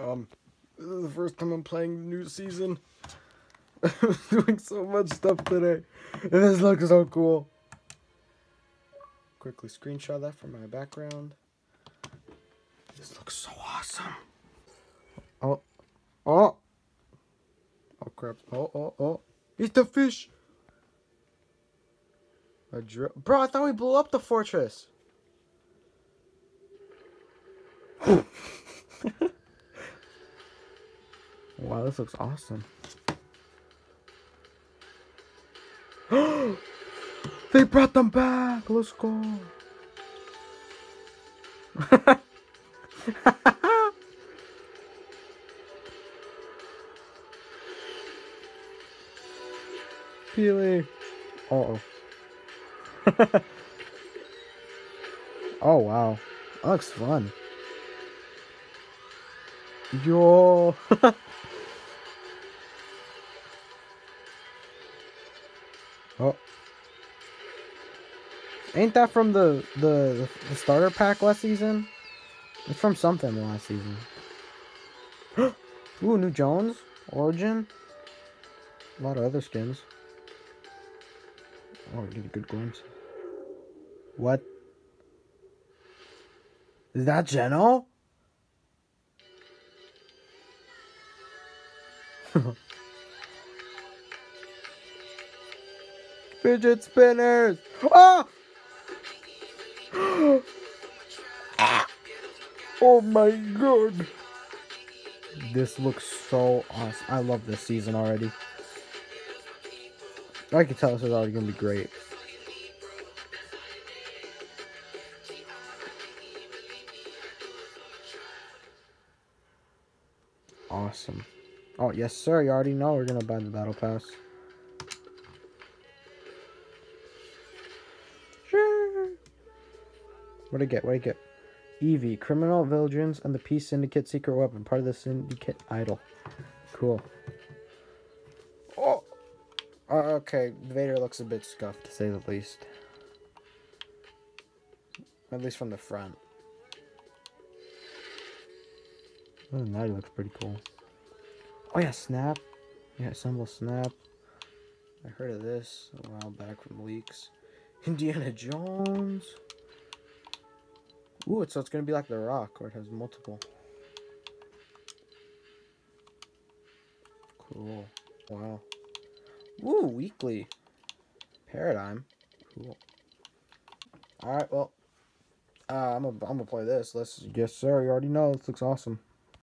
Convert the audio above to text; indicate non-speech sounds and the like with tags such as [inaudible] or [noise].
Um, this is the first time I'm playing the new season. I'm [laughs] doing so much stuff today. And this looks so cool. Quickly screenshot that from my background. This looks so awesome. Oh. Oh. Oh crap. Oh, oh, oh. Eat the fish. A. Bro, I thought we blew up the fortress. [laughs] wow, this looks awesome. [gasps] they brought them back. Let's go. [laughs] Peely. Uh oh. [laughs] oh wow. That looks fun. Yo. [laughs] oh. Ain't that from the, the the starter pack last season? It's from something last season. [gasps] Ooh, new Jones, Origin. A lot of other skins. Oh, did a good glimpse. What? Is that Geno? [laughs] Fidget spinners! Ah! [gasps] oh my god! This looks so awesome. I love this season already. I can tell this is already gonna be great. Awesome. Oh, yes, sir. You already know we're going to buy the Battle Pass. What'd I get? What'd I get? Evie, Criminal Vigilance, and the Peace Syndicate Secret Weapon. Part of the Syndicate Idol. Cool. Oh! Uh, okay, Vader looks a bit scuffed, to say the least. At least from the front. Oh, now he looks pretty cool. Oh yeah, Snap. Yeah, symbol Snap. I heard of this a while back from leaks. Indiana Jones. Ooh, so it's gonna be like The Rock, where it has multiple. Cool. Wow. Ooh, weekly. Paradigm. Cool. Alright, well. Uh, I'm gonna I'm play this. Let's yes sir, you already know this looks awesome.